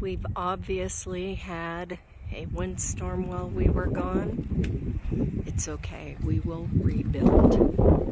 We've obviously had a windstorm while we were gone. It's okay, we will rebuild.